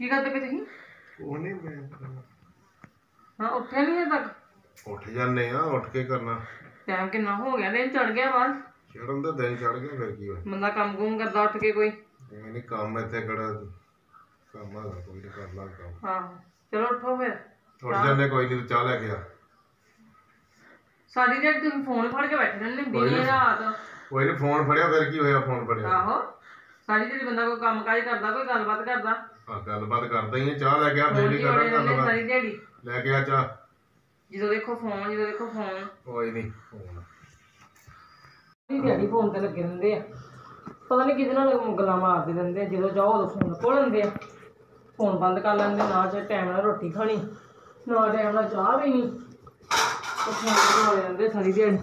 ਕੀ ਕਰਦੇ ਪਏ ਤੁਸੀਂ? ਉਹ ਨਹੀਂ ਮੈਂ ਹਾਂ ਉੱਠਿਆ ਨਹੀਂ ਤੱਕ? ਉੱਠ ਜਾਂਦੇ ਆ ਉੱਠ ਕੇ ਕਰਨਾ। ਟਾਈਮ ਕਿੰਨਾ ਹੋ ਗਿਆ ਦਿਨ ਚੜ ਗਿਆ ਬਾਅਦ ਚੜਨ ਦਾ ਦਿਨ ਚੜ ਗਿਆ ਫਿਰ ਕੀ ਹੋਇਆ? ਬੰਦਾ ਕੰਮ ਕੁਮ ਕਰਦਾ ਉੱਠ ਕੇ ਕੋਈ। ਇਹ ਨਹੀਂ ਕੰਮ ਇੱਥੇ ਕਿਹੜਾ ਕੰਮ ਹੈਗਾ ਕੋਈ ਨਹੀਂ ਕਰ ਲਾ ਕੰਮ। ਹਾਂ ਚਲੋ ਉੱਠੋ ਫਿਰ। ਉੱਠ ਜਾਂਦੇ ਕੋਈ ਨਹੀਂ ਚਾਹ ਲੈ ਕੇ ਆ। ਸਾਡੀ ਜਿਹੜੀ ਤੁਸੀਂ ਫੋਨ ਫੜ ਕੇ ਬੈਠੇ ਰਹਿੰਦੇ ਦਿਨੇ ਰਾਤ। ਕੋਈ ਨਹੀਂ ਫੋਨ ਫੜਿਆ ਫਿਰ ਕੀ ਹੋਇਆ ਫੋਨ ਫੜਿਆ? ਆਹੋ ਸਾਡੀ ਜਿਹੜੀ ਬੰਦਾ ਕੋਈ ਕੰਮ ਕਾਜ ਕਰਦਾ ਕੋਈ ਗੱਲਬਾਤ ਕਰਦਾ। ਆ ਗੱਲਬਾਤ ਕਰਦਾ ਹੀ ਆ, ਚਾਹ ਲੈ ਕੇ ਆ ਫੋਨ ਹੀ ਹੀ ਬੜੇ ਰਹਿੰਦੇ ਗੱਲਬਾਤ। ਸਾਰੀ ਦਿਹਾੜੀ। ਲੈ ਕੇ ਆ ਚਾਹ। ਜਦੋਂ ਦੇਖੋ ਫੋਨ ਜਦੋਂ ਦੇਖੋ ਫੋਨ ਕੋਈ ਨਹੀਂ ਫੋਨ ਸਾਰੀ ਦਿਹਾੜੀ ਫੋਨ ਤੇ ਲੱਗੇ ਰਹਿੰਦੇ ਆ। ਪਤਾ ਨਹੀਂ ਕਿਹਦੇ ਨਾਲ ਗੱਲਾਂ ਮਾਰਦੇ ਰਹਿੰਦੇ ਆ ਜਦੋਂ ਜਾਓ ਉਦੋਂ ਫੋਨ ਖੋਲ ਲੈਂਦੇ ਆ। ਫੋਨ ਬੰਦ ਕਰ ਲੈਂਦੇ ਨਾ ਚਾਹੇ ਟਾਈਮ ਨਾਲ ਰੋਟੀ ਖਾਣੀ ਨਾ ਟਾਈਮ ਨਾਲ ਚਾਹ ਵੀ ਨਹੀਂ ਉਹ ਫੋਨ ਤੇ ਲੱਗੇ ਰਹਿੰਦੇ ਸਾਰੀ ਦਿਹਾੜੀ।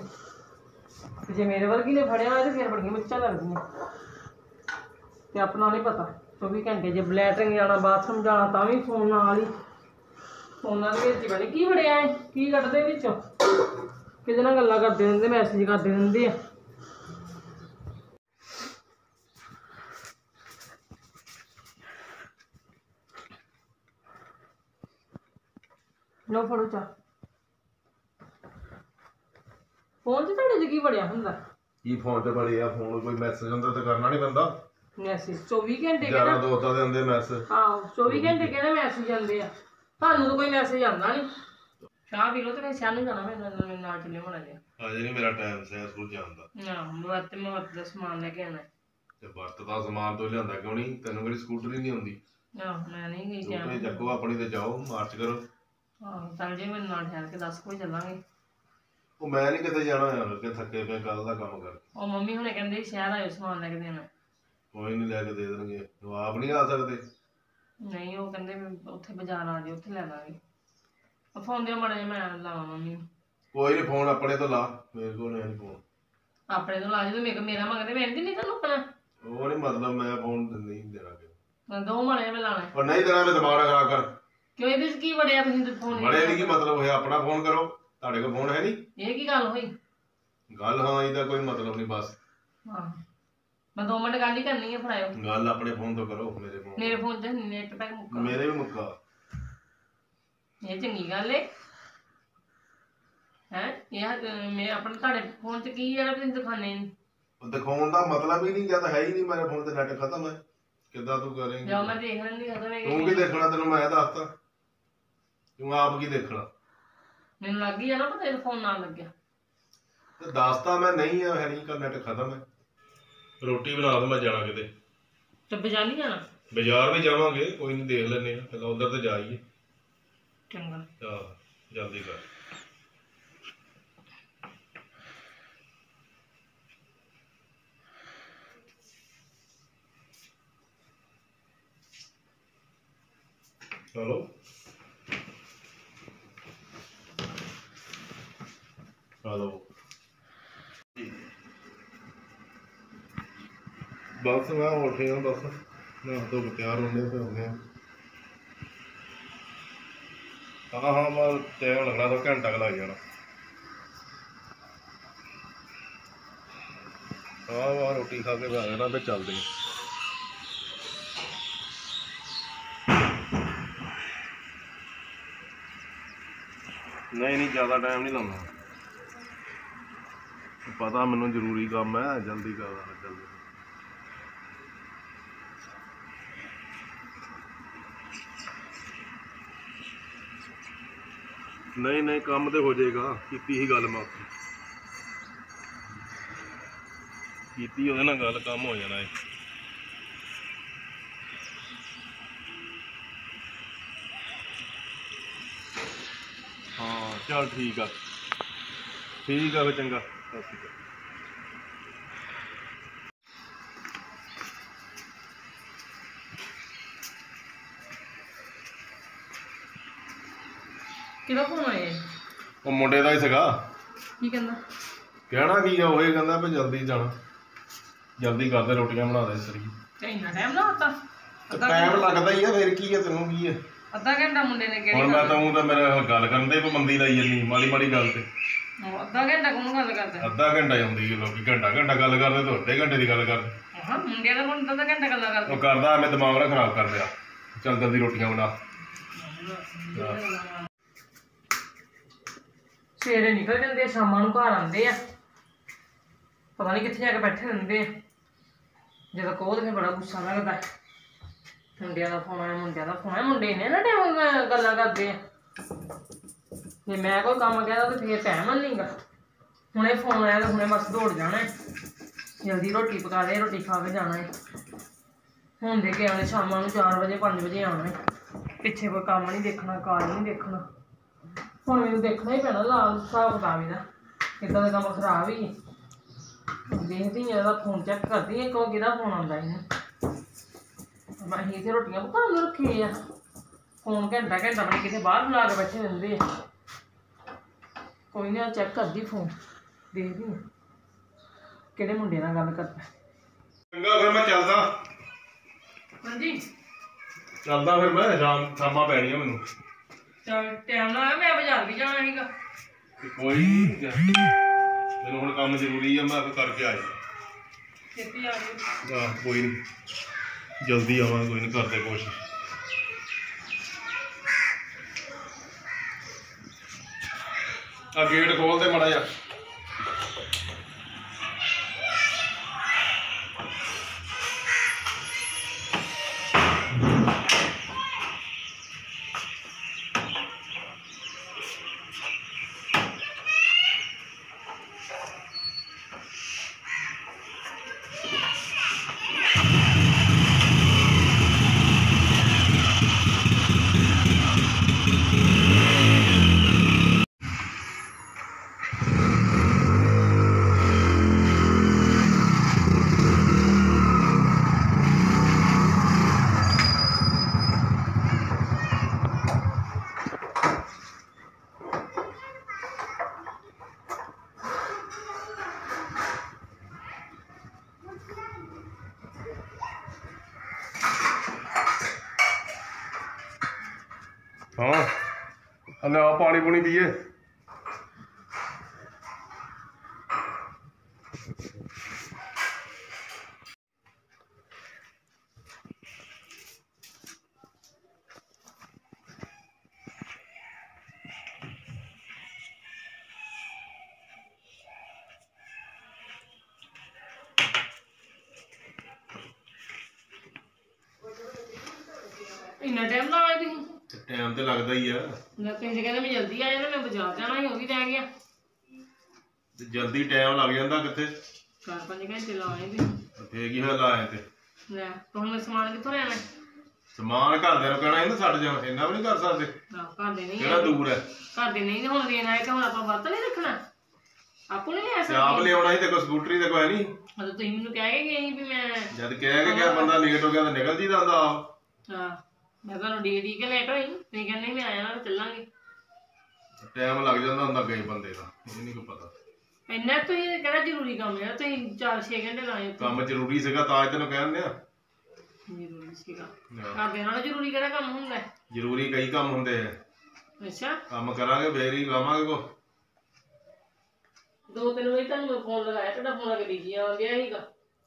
ਤੇ ਜੇ ਮੇਰੇ ਵਰਗੀ ਨੇ ਫੜਿਆ ਹੋਇਆ ਤੇ ਫਿਰ ਬੜੀਆਂ ਮਿਰਚਾਂ ਲੱਗਦੀਆਂ। ਤੇ ਆਪਣਾ ਨਹੀਂ ਪਤਾ। 24 ਘੰਟੇ ਜੇ ਬਲੈਟਰਿੰਗ ਜਾਣਾ, ਬਾਥਰੂਮ ਜਾਣਾ, ਤਾਂ ਵੀ ਫੋਨ ਨਾਲ ਹੀ। ਫੋਨਾਂ ਦੇ ਵਿੱਚ ਬਣੇ ਕੀ ਵੜਿਆ ਹੈ ਕੀ ਕੱਢਦੇ ਵਿੱਚੋਂ? ਕਿਹਦੇ ਨਾਲ ਗੱਲਾਂ ਕਰਦੇ ਰਹਿੰਦੇ ਮੈਸੇਜ ਕਰਦੇ ਰਹਿੰਦੇ ਆ। ਲੋ ਫੜੋ ਚਾ ਫੋਨ ਤੇ ਤੁਹਾਡੇ 'ਚ ਕੀ ਬੜਿਆ ਹੁੰਦਾ? ਕੀ ਫੋਨ ਤੇ ਬੜੀ ਆ ਫੋਨ ਕੋਈ ਮੈਸੇਜ ਹੁੰਦਾ ਤੇ ਕਰਨਾ ਨਹੀਂ ਬੰਦਾ ਮੈਸੇਜ 24 ਘੰਟੇ ਯਾਰਾਂ ਕਿਹੜਾ ਦੋਸਤਾਂ ਦੇ ਹੁੰਦੇ ਮੈਸੇਜ ਆਹੋ 24 ਘੰਟੇ ਕਿਹੜੇ ਮੈਸੇਜ ਆਉਂਦੇ ਆ। ਤੁਹਾਨੂੰ ਤਾਂ ਕੋਈ ਮੈਸੇਜ ਆਉਂਦਾ ਨਹੀਂ ਚਾਹ ਪੀ ਲਓ ਤੇ ਸ਼ਾਮ ਨੂੰ ਜਾਣਾ ਮੈਂ ਨਾਲ ਮੇਰੇ ਚੱਲੇ ਹੋਣਾ ਜੀ। ਅਜੇ ਨਹੀਂ ਮੇਰਾ ਟਾਈਮ ਸਿਆ ਸਕੂਲ ਜਾਣ ਦਾ। ਨਾ ਮਵਤ ਮਵਤ ਦਾ ਸਮਾਨ ਲੈ ਕੇ ਆਣਾ ਤੇ ਵਰਤ ਦਾ ਸਮਾਨ ਤੋਂ ਲਿਆਂਦਾ ਕਿਉਂ ਨਹੀਂ ਤੈਨੂੰ ਕਿਹੜੀ ਸਕੂਟਰ ਹੀ ਨਹੀਂ ਆਉਂਦੀ? ਨਾ ਮੈਂ ਨਹੀਂ ਗਈ ਸਕੂਟਰ ਟਾਈਮ ਚੱਕੋ ਆਪਣੀ ਤੇ ਜਾਓ ਮਾਰਚ ਕਰੋ। ਆਹੋ ਚੱਲ ਜੇ ਮੇਰੇ ਨਾਲ ਠਹਿਰ ਕੇ 10 ਕੋਈ ਚੱਲਾਂਗੇ। ਉਹ ਮੈਂ ਨਹੀਂ ਕਿਤੇ ਜਾਣਾ ਯਾਰ ਕਿ ਥੱਕੇ ਪਏ ਕੱਲ ਦਾ ਕੰਮ ਕਰਕੇ। ਉਹ ਮੰਮੀ ਹੁਣੇ ਕਹਿੰਦੇ ਸ਼ਹਿਰ ਆਇਓ ਸਮਾਨ ਲੈ ਕੇ ਦੇਣਾ। ਕੋਈ ਨਹੀਂ ਲੈ ਕੇ ਦੇ ਦੇਣਗੇ। ਉਹ ਆਪ ਨਹੀਂ ਆ ਸਕਦੇ। ਨਹੀਂ ਉਹ ਕਹਿੰਦੇ ਵੀ ਉੱਥੇ ਬਾਜ਼ਾਰ ਆ ਜਿਓ ਉੱਥੇ ਲੈ ਲਾਂਗੇ। ਉਹ ਫੋਨ ਦਿਓ ਮੜਾ ਮੈਂ ਲਾਵਾਂ ਮੰਮੀ ਨੂੰ। ਕੋਈ ਨਹੀਂ ਫੋਨ ਆਪਣੇ ਤੋਂ ਲਾ ਮੇਰੇ ਕੋਲ ਨਹੀਂ ਫੋਨ ਆਪਣੇ ਤੋਂ ਲਾ ਜਦੋਂ ਮੇਰਾ ਮੇਰਾ ਮੰਗਦੇ ਮੈਂ ਨਹੀਂ ਤੁਹਾਨੂੰ ਆਪਣਾ। ਉਹ ਨਹੀਂ ਮਤਲਬ ਮੈਂ ਫੋਨ ਨਹੀਂ ਦੇਣਾ ਕਿ ਮੈਂ ਦੋ ਮੜੇ ਮੈਂ ਲਾਣਾ। ਉਹ ਨਹੀਂ ਦੇਣਾ ਮੈਂ ਦਿਮਾਗ ਖਰਾਬ ਕਰ। ਕਿਉਂ ਇਹਦੇ ਚ ਕੀ ਵੜਿਆ ਤੁਸੀਂ ਤੇ ਫੋਨ ਬੜੇ ਨਹੀਂ ਕੀ ਮਤਲਬ ਹੋਇਆ? ਆਪਣਾ ਫੋਨ ਕਰੋ ਤੁਹਾਡੇ ਕੋਲ ਫੋਨ ਹੈ ਨਹੀਂ ਇਹ ਕੀ ਗੱਲ ਹੋਈ? ਗੱਲ ਹਾਂ ਇਹਦਾ ਕੋਈ ਮਤਲਬ ਨਹੀਂ ਬਸ। ਹਾਂ। ਮੈਂ ਦੋ ਮਿੰਟ ਗੱਲ ਹੀ ਕਰਨੀ ਹੈ ਫੜਾਇਓ। ਗੱਲ ਆਪਣੇ ਫੋਨ ਤੋਂ ਕਰੋ ਮੇਰੇ ਫੋਨ ਮੇਰੇ ਫੋਨ 'ਚ ਨੈਟ ਪੈਕ ਮੁੱਕਾ। ਮੇਰੇ ਵੀ ਮੁੱਕਾ। ਇਹ ਚੰਗੀ ਗੱਲ ਏ। ਹੈ ਇਹ ਮੈਂ ਆਪਣੇ ਤੁਹਾਡੇ ਫੋਨ 'ਚ ਕੀ ਯਾਰ ਤੁਸੀਂ ਦਿਖਾਣੇ ਨੇ? ਉਹ ਦਿਖਾਉਣ ਦਾ ਮਤਲਬ ਹੀ ਨਹੀਂ ਜਦ ਹੈ ਹੀ ਨਹੀਂ ਮੇਰੇ ਫੋਨ ਤੇ ਨੈਟ ਖਤਮ ਹੈ। ਕਿੱਦਾਂ ਤੂੰ ਕਰੇਂਗੀ? ਜਾਓ ਮੈਂ ਦੇਖ ਲੈਂਦੀ ਹਾਂ ਤਾਂ ਤੂੰ ਕੀ ਦੇਖਣਾ ਤੈਨੂੰ ਮੈਂ ਦੱਸਤਾ। ਤੂੰ ਆਪ ਕੀ ਦੇਖਣਾ? ਮੈਨੂੰ ਲੱਗ ਹੀ ਜਾਣਾ ਪਤਾ ਇਹ ਫੋਨ ਨਾਲ ਲੱਗਿਆ। ਤੇ ਦੱਸਤਾ ਮੈਂ ਨਹੀਂ ਆ ਹੈ ਨਹੀਂ ਕਾ ਨੈਟ ਖਤਮ ਹੈ। ਰੋਟੀ ਬਣਾ ਦੋ ਮੈਂ ਜਾਣਾ ਕਿਤੇ। ਤੇ ਬਜਾ ਨਹੀਂ ਜਾਣਾ? ਬਾਜ਼ਾਰ ਵੀ ਜਾਵਾਂਗੇ ਕੋਈ ਨਹੀਂ ਦੇਖ ਲੈਨੇ ਆ ਪਹਿਲਾਂ ਉਧਰ ਤੇ ਜਾਈਏ। ਚੰਗਾ। ਆ ਜਲਦੀ ਕਰ ਹਲੋ? ਹਲੋ? ਬਸ ਮੈਂ ਉੱਠੇ ਹਾਂ, ਬਸ। ਨਾ ਤੋਂ ਤਿਆਰ ਹੁੰਦੇ ਫਿਰ ਹੁੰਦੇ ਆ ਹਾਂ ਹਾਂ, ਮੈਂ ਟਾਈਮ ਲੱਗਣਾ ਤਾਂ ਘੰਟਾ ਕੁ ਲੱਗ ਜਾਣਾ। ਹਾਂ ਵਾ ਰੋਟੀ ਖਾ ਕੇ ਆ ਜਾਣਾ ਤੇ ਚੱਲਦੇ ਹਾਂ। ਨਹੀਂ ਨਹੀਂ, ਜ਼ਿਆਦਾ ਟਾਈਮ ਨਹੀਂ ਲਾਉਣਾ। ਪਤਾ ਮੈਨੂੰ ਜ਼ਰੂਰੀ ਕੰਮ ਹੈ, ਜਲਦੀ ਕਰਦਾ ਜਲਦੀ। ਨਹੀਂ ਨਹੀਂ, ਕੰਮ ਤੇ ਹੋ ਜਾਏਗਾ। ਕੀਤੀ ਹੀ ਗੱਲ ਮਾਫ਼ੀ ਕੀਤੀ ਉਹਦੇ ਨਾਲ ਗੱਲ, ਕੰਮ ਹੋ ਜਾਣਾ ਹੈ ਹਾਂ, ਚੱਲ ਠੀਕ ਆ। ਠੀਕ ਆ ਫੇ ਚੰਗਾ। ਸਤਿ ਸ਼੍ਰੀ ਅਕਾਲ। ਕਿਹਦਾ ਫੋਨ ਆਇਆ? ਉਹ ਮੁੰਡੇ ਦਾ ਹੀ ਸੀਗਾ। ਕੀ ਕਹਿੰਦਾ? ਕਹਿਣਾ ਕੀ ਆ ਉਹ ਇਹ ਕਹਿੰਦਾ ਵੀ ਜਲਦੀ ਜਾਣਾ। ਜਲਦੀ ਕਰਦੇ ਰੋਟੀਆਂ ਬਣਾ ਦੇ ਸਰੀ ਤੇ ਇੰਨਾ ਟਾਈਮ ਨਾ ਹੁੰਦਾ ਟਾਈਮ ਲੱਗਦਾ ਹੀ ਆ ਫੇਰ ਕੀ ਆ ਤੈਨੂੰ ਕੀ ਆ? ਅੱਧਾ ਘੰਟਾ ਮੁੰਡੇ ਨੇ ਹੁਣ ਕਿਹੜੀ ਮੈਂ ਤਾਂ ਉਹ ਤਾਂ ਮੇਰੇ ਨਾਲ ਗੱਲ ਕਰਨ ਦੇ ਪਾਬੰਦੀ ਲਾਈ ਜੰਨੀ ਮਾੜੀ ਮਾੜੀ ਗੱਲ ਤੇ। ਉਹ ਅੱਧਾ ਘੰਟਾ ਕੋਣ ਗੱਲ ਕਰਦਾ? ਅੱਧਾ ਘੰਟਾ ਹੀ ਹੁੰਦੀ ਹੈ ਲੋਕੀ ਘੰਟਾ ਘੰਟਾ ਗੱਲ ਕਰਦੇ ਤੇ ਅੱਧੇ ਘੰਟੇ ਦੀ ਗੱਲ ਕਰਦੇ। ਹਾਂ ਮੁੰਡਿਆਂ ਦਾ ਕੋਣ ਅੱਧਾ ਘੰਟਾ ਗੱਲਾਂ ਕਰਦਾ। ਉਹ ਕਰਦਾ ਐਵੇਂ ਦਿਮਾਗ ਨਾ ਖਰਾਬ ਕਰ ਲਿਆ। ਚੰਦਰ ਦੀ ਰੋਟੀਆਂ ਬਣਾ। ਸਵੇਰੇ ਨਿਕਲ ਜਾਂਦੇ ਆ, ਸ਼ਾਮਾਂ ਨੂੰ ਘਰ ਆਉਂਦੇ ਆ। ਪਤਾ ਨਹੀਂ ਕਿੱਥੇ ਜਾ ਕੇ ਬੈਠੇ ਰਹਿੰਦੇ ਆ। ਜਦੋਂ ਕੋਹ ਤੇ ਫਿਰ ਬੜਾ ਗੁੱਸਾ ਲੱਗਦਾ। ਹੈ। ਮੁੰਡਿਆਂ ਦਾ ਫੋਨ ਆਇਆ, ਮੁੰਡਿਆਂ ਦਾ ਫੋਨ ਆਇਆ। ਮੁੰਡੇ ਨੇ ਨਾ ਟਾਈਮ ਗੱਲਾਂ ਕਰਦੇ ਆ। ਜੇ ਮੈਂ ਕੋਈ ਕੰਮ ਕਹਿਦਾ ਤੇ ਫੇਰ ਟਾਈਮ ਨਹੀਂਗਾ ਹੁਣੇ ਫੋਨ ਆਇਆ ਤਾਂ ਹੁਣੇ ਬਸ ਦੌੜ ਜਾਣਾ ਹੈ। ਜਲਦੀ ਰੋਟੀ ਪਕਾ ਦੇ, ਰੋਟੀ ਖਾ ਕੇ ਜਾਣਾ ਹੈ। ਹੁਣ ਦੇ ਕੇ ਆਉਣੇ, ਸ਼ਾਮਾਂ ਨੂੰ 4 ਵਜੇ 5 ਵਜੇ ਆਉਣਾ ਹੈ। ਪਿੱਛੇ ਕੋਈ ਕੰਮ ਨਹੀਂ ਦੇਖਣਾ, ਕਾਰ ਨਹੀਂ ਦੇਖਣਾ। ਹੁਣ ਮੈਨੂੰ ਦੇਖਣਾ ਹੀ ਪੈਣਾ ਲਾਲ ਹਿਸਾਬ ਕਿਤਾਬ ਇਹਦਾ। ਇਦਾਂ ਦਾ ਕੰਮ ਖਰਾਬ ਹੀ ਹੈ। ਦੇਖਦੀ ਹਾਂ ਇਹਦਾ ਫੋਨ ਚੈੱਕ ਕਰਦੀ ਹਾਂ ਕਿਉਂ ਕਿਹਦਾ ਫੋਨ ਆਉਂਦਾ ਇਹਨੂੰ। ਮੈਂ ਹੀ ਤੇ ਰੋਟੀਆਂ ਪਕਾਉਣ ਨੂੰ ਰੱਖੇ ਆ। ਫੋਨ ਘੰਟਾ ਘੰਟਾ ਬਣੀ ਕਿਤੇ ਬਾਹਰ ਬੁਲਾ ਕੇ ਬੈਠੇ ਰਹਿੰਦੇ ਆ। ਕੋਈ ਨਾ ਚੈੱਕ ਕਰਦੀ ਫੋਨ ਦੇਖਦੀ ਹਾਂ। ਕਿਹੜੇ ਮੁੰਡੇ ਨਾਲ ਗੱਲ ਕਰਦਾ। ਚੰਗਾ ਫਿਰ ਮੈਂ ਚੱਲਦਾ। ਹਾਂਜੀ। ਚੱਲਦਾ ਫਿਰ ਮੈਂ ਸ਼ਾਮ ਸ਼ਾਮਾਂ ਪੈਣੀਆਂ ਮੈਨੂੰ। ਚਲ ਟਾਈਮ ਨਾਲ ਆਇਆ, ਮੈਂ ਬਾਜ਼ਾਰ ਵੀ ਜਾਣਾ ਸੀਗਾ। ਤੇ ਕੋਈ ਨੀ, ਮੈਨੂੰ ਹੁਣ ਕੰਮ ਜ਼ਰੂਰੀ ਆ ਮੈਂ ਫਿਰ ਕਰਕੇ ਆ ਜਾਣਾ ਛੇਤੀ ਆ ਜਾਓ ਆਹ ਕੋਈ ਨਹੀਂ ਜਲਦੀ ਆਵਾਂਗੇ ਕੋਈ ਨਹੀਂ ਕਰਦੇ ਕੋਸ਼ਿਸ਼। ਆ ਗੇਟ ਖੋਲ ਦੇ ਮੜਾ ਜਾ ਹਾਂ। ਹਲੇ ਆ ਪਾਣੀ ਪੂਣੀ ਪੀਏ। ਇੰਨਾ ਟਾਈਮ ਲਾਇਆ ਤੁਸੀਂ ਟਾਈਮ ਤੇ ਲੱਗਦਾ ਹੀ ਆ। ਮੈਂ ਤੁਸੀਂ ਕਹਿੰਦੇ ਮੈਂ ਜਲਦੀ ਆ ਜਾਣਾ ਮੈਂ ਬਾਜ਼ਾਰ ਜਾਣਾ ਸੀ ਉਹ ਵੀ ਰਹਿ ਗਿਆ। ਤੇ ਜਲਦੀ ਟਾਈਮ ਲੱਗ ਜਾਂਦਾ ਕਿੱਥੇ? ਚਾਰ ਪੰਜ ਘੰਟੇ ਲਾਏ ਤੁਸੀਂ ਫੇਰ ਕੀ ਹੋਇਆ ਲਾਇਆ ਤੇ? ਲੈ ਤਾਂ ਮੈਂ ਸਮਾਨ ਕਿੱਥੋਂ ਲੈਣਾ? ਹੈ? ਸਮਾਨ ਘਰਦਿਆਂ ਨੂੰ ਕਹਿਣਾ ਇਹਨੂੰ ਛੱਡ ਜਾ ਇੰਨਾ ਵੀ ਨਹੀਂ ਕਰ ਸਕਦੇ। ਆਹ, ਘਰ ਦੇ ਨਹੀਂ ਕਿਹੜਾ ਦੂਰ ਹੈ? ਘਰ ਦੇ ਨਹੀਂ ਹੁਣ ਦੇਣਾ ਹੈ ਤੇ ਹੁਣ ਆਪਾਂ ਵਰਤ ਨਹੀਂ ਰੱਖਣਾ। ਆਪੋ ਨਹੀਂ ਲੈ ਤੇ ਆਪ ਸਕਦੇ ਲਿਆਉਣਾ ਸੀ ਤੇ ਕੋਈ ਸਕੂਟਰੀ ਤੇ ਕੋਈ ਨਹੀਂ ਮਤਲਬ ਤੁਸੀਂ ਮੈਨੂੰ ਕਹਿ ਕੇ ਗਏ ਸੀ ਵੀ ਮੈਂ ਜਦ ਕਹਿ ਕੇ ਗਿਆ ਬੰਦਾ ਲੇਟ ਹੋ ਗਿਆ ਤਾਂ ਨਿਕਲ ਜੀਦਾ ਹੁੰਦਾ ਆਪ। ਹਾਂ। ਮੈਂ ਤੁਹਾਨੂੰ ਡੀ ਡੀ ਕੇ ਲੇਟ ਹੋਈ ਤੁਸੀਂ ਕਹਿੰਦੇ ਮੈਂ ਆਇਆ ਨਾਲ ਚੱਲਾਂਗੇ। ਟਾਈਮ ਲੱਗ ਜਾਂਦਾ ਹੁੰਦਾ ਗਏ ਬੰਦੇ ਦਾ ਇਹ ਨਹੀਂ ਕੋਈ ਪਤਾ। ਇੰਨਾ ਤੁਸੀਂ ਕਿਹੜਾ ਜ਼ਰੂਰੀ ਕੰਮ ਹੈ ਤੁਸੀਂ 4-6 ਘੰਟੇ ਲਾਏ ਉੱਥੇ ਕੰਮ ਜ਼ਰੂਰੀ ਸੀਗਾ ਤਾਂ ਅੱਜ ਤੈਨੂੰ ਕਹਿੰਦੇ ਆ ਜ਼ਰੂਰੀ ਸੀਗਾ। ਘਰ ਦੇ ਨਾਲ ਜ਼ਰੂਰੀ ਕਿਹੜਾ ਕੰਮ ਹੁੰਦਾ? ਹੈ? ਜ਼ਰੂਰੀ ਕਈ ਕੰਮ ਹੁੰਦੇ ਆ। ਅੱਛਾ। ਕੰਮ ਕਰਾਂਗੇ ਫੇਰ ਹੀ ਲਾਵਾਂਗੇ ਕੋ ਦੋ ਤਿੰਨ ਵਜੇ ਤੁਹਾਨੂੰ ਮੈਂ ਫੋਨ ਲਗਾਇਆ ਤੁਹਾਡਾ ਫੋਨ ਅਗੇ ਬਿਜ਼ੀ ਆਉਂਦਿਆ ਸੀਗਾ।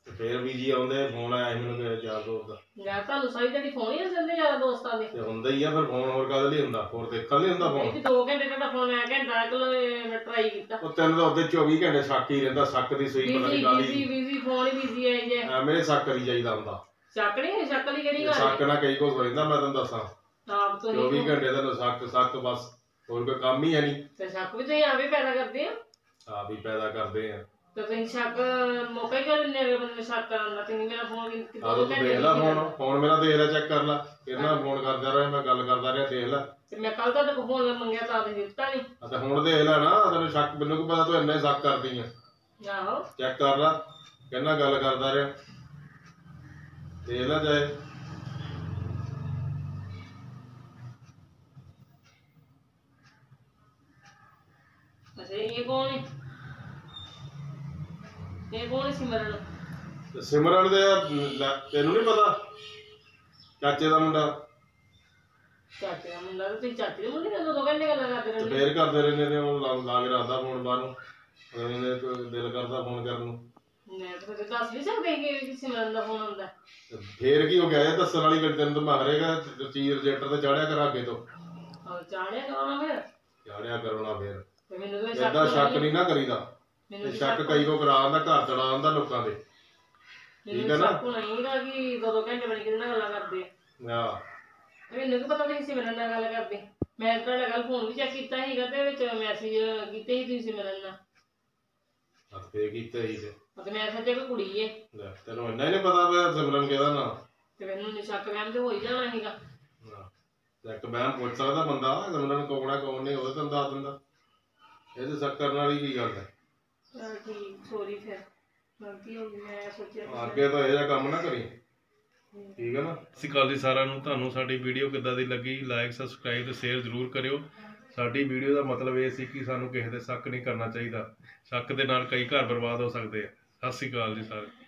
ਤੇ ਫੇਰ ਵੀ ਜੀ ਆਉਂਦੇ ਫੋਨ ਆਇਆ ਸੀ ਮੈਨੂੰ ਕਿ ਯਾਰ ਦੋਸਤ ਦਾ। ਮੈਂ ਤੁਹਾਨੂੰ ਸਾਰੀ ਜਿਹੜੀ ਫੋਨ ਹੀ ਦਿੰਦੇ ਯਾਰ ਦੋਸਤਾਂ ਦੇ? ਤੇ ਹੁੰਦਾ ਹੀ ਆ ਫਿਰ ਫੋਨ ਹੋਰ ਕਾਹਦੇ ਲਈ ਹੁੰਦਾ? ਹੋਰ ਦੇਖਣ ਲਈ ਹੁੰਦਾ ਇਹ ਫੋਨ? ਵੀ ਦੋ ਘੰਟੇ ਤੁਹਾਡਾ ਫੋਨ ਆਇਆ ਘੰਟਾ ਕੋਲ ਮੈਂ ਟਰਾਈ ਕੀਤਾ। ਉਹ ਤੈਨੂੰ ਤਾਂ ਉਹਦੇ 24 ਘੰਟੇ ਸ਼ੱਕ ਹੀ ਰਹਿੰਦਾ ਸ਼ੱਕ ਦੀ ਸੂਈ ਪਤਾ ਬਿਜ਼ੀ ਨਹੀਂ ਬਿਜ਼ੀ ਕਾਲੀ ਬਿਜ਼ੀ ਫੋਨ ਹੀ ਬਿਜ਼ੀ ਆਈ ਜੇ ਐਵੇਂ ਸ਼ੱਕ ਕਰੀ ਜਾਈਦਾ ਹੁੰਦਾ। ਸ਼ੱਕ ਨਹੀਂ ਸ਼ੱਕ ਵਾਲੀ ਕਿਹੜੀ ਗੱਲ ਸ਼ੱਕ ਨਾਲ ਕਈ ਕੁਝ ਹੋ ਜਾਂਦਾ ਮੈਂ ਤੈਨੂੰ ਦੱਸਾਂ। ਆਪ ਤੋਂ 24 ਨਹੀਂ ਘੰਟੇ ਤੈਨੂੰ ਸ਼ੱਕ ਸ਼ੱਕ ਬਸ ਹੋਰ ਕੋਈ ਕੰਮ ਹੀ ਹੈ ਨਹੀਂ। ਤੇ ਸ਼ੱਕ ਵੀ ਤੁਸੀਂ ਆਪੇ ਪੈਦਾ ਕਰਦੇ ਆ ਆਪ ਹੀ ਪੈਦਾ ਕਰਦੇ ਆ। ਤੇ ਤੁਸੀਂ ਸ਼ੱਕ ਮੌਕਾ ਹੀ ਕਰ ਦਿੰਦੇ ਅਗਲੇ ਬੰਦੇ ਨੂੰ ਸ਼ੱਕ ਕਰਨ ਦਾ ਤੁਸੀਂ ਮੇਰਾ ਫੋਨ ਕਿਤੇ ਆਹ ਤੂੰ ਦੇਖ ਲੈ ਫੋਨ ਫੋਨ ਮੇਰਾ ਦੇਖ ਲੈ ਚੈੱਕ ਕਰ ਲੈ। ਕਿੰਨਾ ਫੋਨ ਕਰਦਾ ਰਿਹਾ ਮੈਂ ਗੱਲ ਕਰਦਾ ਰਿਹਾ ਦੇਖ ਲੈ। ਤੇ ਮੈਂ ਕੱਲ ਤੁਹਾਡੇ ਕੋਲ ਫੋਨ ਮੰਗਿਆ ਤਾਂ ਤੁਸੀਂ ਦਿੱਤਾ ਨਹੀਂ ਆ ਤੇ ਹੁਣ ਦੇਖ ਲੈ ਨਾ ਤੈਨੂੰ ਸ਼ੱਕ ਮੈਨੂੰ ਕੀ ਪਤਾ ਤੂੰ ਇੰਨੇ ਸ਼ੱਕ ਕਰਦੀ ਆ। ਆਹੋ। ਚੈੱਕ ਕਰ ਲੈ ਕਿੰਨਾ ਗੱਲ ਕਰਦਾ ਰਿਹਾ। ਦੇਖ ਲੈ ਜਾਏ। ਅੱਛਾ ਇਹ ਕੌਣ ਹੈ? ਕੌਣ ਸਿਮਰਨ? ਤੇ ਸਿਮਰਨ ਦੇ ਲੈ, ਤੈਨੂੰ ਨਹੀਂ ਪਤਾ? ਚਾਚੇ ਦਾ ਮੁੰਡਾ। ਚਾਚੇ ਦਾ ਮੁੰਡਾ ਤੇ ਤੁਸੀਂ ਚਾਚੇ ਦੇ ਮੁੰਡੇ ਨਾਲ ਦੋ ਘੰਟੇ ਗੱਲਾਂ ਕਰਦੇ ਤੇ ਰਹਿੰਦੇ ਫੇਰ ਕਰਦੇ ਰਹਿੰਦੇ ਨੇ ਉਹ ਲਾ ਲਾ ਕੇ ਰੱਖਦਾ ਫੋਨ ਬਾਹਰ। ਨੂੰ ਅਗਲੇ ਨੇ ਕੋਈ ਦਿਲ ਕਰਦਾ ਫੋਨ ਕਰਨ ਨੂੰ। ਮੈਂ ਤਾਂ ਕਦੇ ਦੱਸ ਨਹੀਂ ਸਕਦੇ ਕਿ ਕਿ ਸਿਮਰਨ ਦਾ ਫੋਨ ਆਉਂਦਾ ਤੇ ਫੇਰ ਕੀ ਹੋ ਗਿਆ? ਇਹ ਦੱਸਣ ਵਾਲੀ ਗੱਲ ਤੈਨੂੰ ਤਾਂ ਮਾਰੇਗਾ ਰਜਿਸਟਰ ਤੇ ਚਾੜਿਆ ਕਰ ਅੱਗੇ ਤੋਂ। ਔਰ ਚਾੜਿਆ ਕਰਾਉਣਾ ਫਿਰ? ਚਾੜਿਆ ਕਰਨਾ ਫੇਰ। ਤੇ ਮੈਨੂੰ ਤਾਂ ਏਦਾਂ ਸ਼ੱਕ ਨਹੀਂ। ਨਾ ਕਰੀਦਾ। ਮੈਨੂੰ ਤੇ ਤਾਂ ਸ਼ੱਕ ਕਈ ਕੋ ਕਰਾਉਂਦਾ ਘਰ ਚੜਾਉਂਦਾ ਲੋਕਾਂ ਦੇ। ਠੀਕ ਹੈ ਨਾ? ਸ਼ੱਕ ਨਹੀਂਗਾ ਕਿ ਦੋ ਦੋ ਘੰਟੇ ਬਣੀ ਕਿਹਦੇ ਨਾਲ ਗੱਲਾਂ ਕਰਦੇ ਆ। ਆ ਮੈਨੂੰ ਕੀ ਪਤਾ ਤੁਸੀਂ ਸਿਮਰਨ ਨਾਲ ਗੱਲ ਕਰਦੇ। ਮੈਂ ਤਾਂ ਤੁਹਾਡਾ ਗੱਲ ਫੋਨ ਵੀ ਚੈੱਕ ਕੀਤਾ ਸੀਗਾ ਤੇ ਵਿੱਚ ਮੈਸੇਜ ਕੀਤੇ ਸੀ ਤੁਸੀਂ ਸਿਮਰਨ ਨਾਲ। ਹੱਥ ਕੀਤੇ ਹੀ ਤੇ। ਮੈਂ ਸੱਚੇ ਕੋਈ ਕੁੜੀ ਏ। ਲੈ, ਤੈਨੂੰ ਇੰਨਾ ਹੀ ਨਹੀਂ ਪਤਾ ਪਿਆ ਸਿਮਰਨ ਕਿਹਦਾ ਨਾ? ਤੇ ਮੈਨੂੰ ਨੀ ਸ਼ੱਕ ਵਹਿਮ ਤੇ ਹੋ ਹੀ ਜਾਣਾ ਸੀਗਾ। ਤੇ ਇੱਕ ਮੈਂ ਪੁੱਛ ਸਕਦਾ ਬੰਦਾ ਸਿਮਰਨ ਕੋਣਾ ਕੌਣ ਨਹੀਂ ਉਹਦੇ ਤੈਨੂੰ ਦੱਸ ਦਿੰਦਾ। ਇਹਦੇ ਸ਼ੱਕ ਕਰਨ ਵਾਲੀ ਕੀ ਗੱਲ ਹੈ? ਚਲ ਠੀਕ ਸੋਰੀ ਫਿਰ। ਗਲਤੀ ਹੋ ਗਈ ਮੈਂ ਸੋਚਿਆ ਕਿ ਅੱਗੇ ਤੋਂ ਇਹ ਜਿਹਾ ਕੰਮ ਨਾ ਕਰੀ। ਠੀਕ ਹੈ ਨਾ? ਸਤਿ ਸ਼੍ਰੀ ਅਕਾਲ ਜੀ ਸਾਰਿਆਂ ਨੂੰ ਤੁਹਾਨੂੰ ਸਾਡੀ ਵੀਡੀਓ ਕਿੱਦਾਂ ਦੀ ਲੱਗੀ ਲਾਈਕ ਸਬਸਕ੍ਰਾਈਬ ਤੇ ਸ਼ੇਅਰ ਜ਼ਰੂਰ ਕਰਿਓ। ਸਾਡੀ ਵੀਡੀਓ ਦਾ ਮਤਲਬ ਇਹ ਸੀ ਕਿ ਸਾਨੂੰ ਕਿਸੇ ਦੇ ਸ਼ੱਕ ਨਹੀਂ ਕਰਨਾ ਚਾਹੀਦਾ। ਸ਼ੱਕ ਦੇ ਨਾਲ ਕਈ ਘਰ ਬਰਬਾਦ ਹੋ ਸਕਦੇ ਆ। ਸਤਿ ਸ਼੍ਰੀ ਅਕਾਲ ਜੀ ਸਾਰਿਆਂ ਨੂੰ।